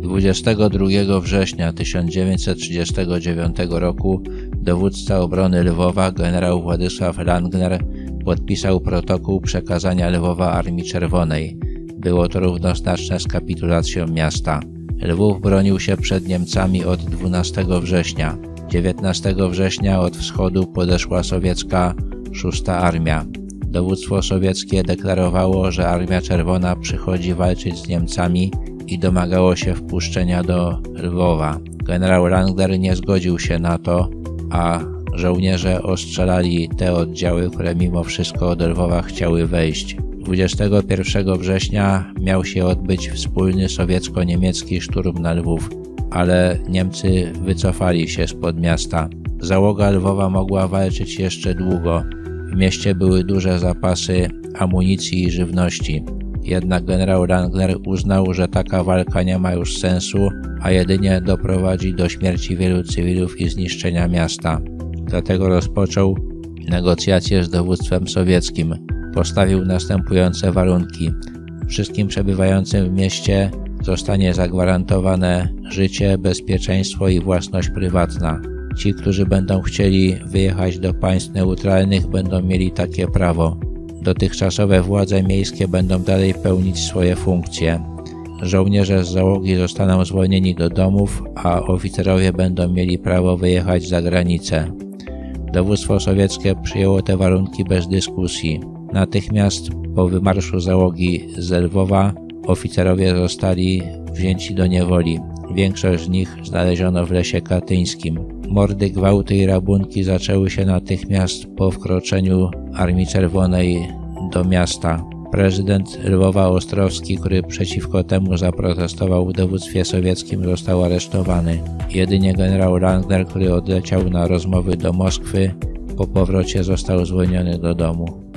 22 września 1939 roku dowódca obrony Lwowa generał Władysław Langner podpisał protokół przekazania Lwowa Armii Czerwonej. Było to równoznaczne z kapitulacją miasta. Lwów bronił się przed Niemcami od 12 września. 19 września od wschodu podeszła sowiecka szósta armia. Dowództwo sowieckie deklarowało, że Armia Czerwona przychodzi walczyć z Niemcami i domagało się wpuszczenia do Lwowa. Generał Langler nie zgodził się na to, a żołnierze ostrzelali te oddziały, które mimo wszystko do Lwowa chciały wejść. 21 września miał się odbyć wspólny sowiecko-niemiecki szturm na Lwów, ale Niemcy wycofali się spod miasta. Załoga Lwowa mogła walczyć jeszcze długo. W mieście były duże zapasy amunicji i żywności. Jednak generał Wrangler uznał, że taka walka nie ma już sensu, a jedynie doprowadzi do śmierci wielu cywilów i zniszczenia miasta. Dlatego rozpoczął negocjacje z dowództwem sowieckim. Postawił następujące warunki. Wszystkim przebywającym w mieście zostanie zagwarantowane życie, bezpieczeństwo i własność prywatna. Ci, którzy będą chcieli wyjechać do państw neutralnych, będą mieli takie prawo. Dotychczasowe władze miejskie będą dalej pełnić swoje funkcje. Żołnierze z załogi zostaną zwolnieni do domów, a oficerowie będą mieli prawo wyjechać za granicę. Dowództwo sowieckie przyjęło te warunki bez dyskusji. Natychmiast po wymarszu załogi z Lwowa oficerowie zostali wzięci do niewoli. Większość z nich znaleziono w lesie katyńskim. Mordy, gwałty i rabunki zaczęły się natychmiast po wkroczeniu Armii Czerwonej do miasta. Prezydent Lwowa Ostrowski, który przeciwko temu zaprotestował w dowództwie sowieckim, został aresztowany. Jedynie generał Langner, który odleciał na rozmowy do Moskwy, po powrocie został zwolniony do domu.